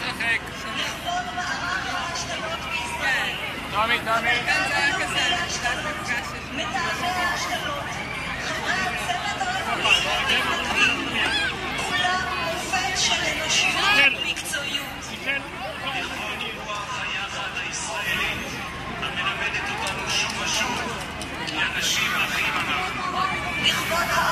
להתרחק. תומי, תומי. אנשים אחים אנחנו. לכבוד